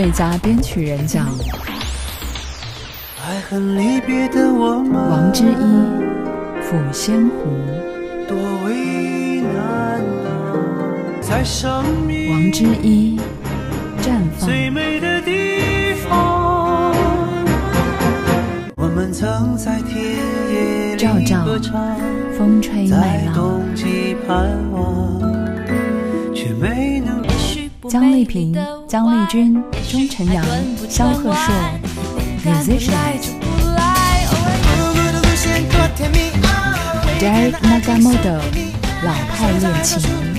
最佳编曲人奖。爱恨离别的我们，王之一，《抚仙湖》。多为难啊，在生命王之一，绽放。最美的地方，我们曾在田野里照照歌唱，风吹麦在浪。冬季盼望，却没能。姜丽萍、江丽君、钟晨阳、肖鹤硕，musicians。Derek Nagamoto，老派恋情。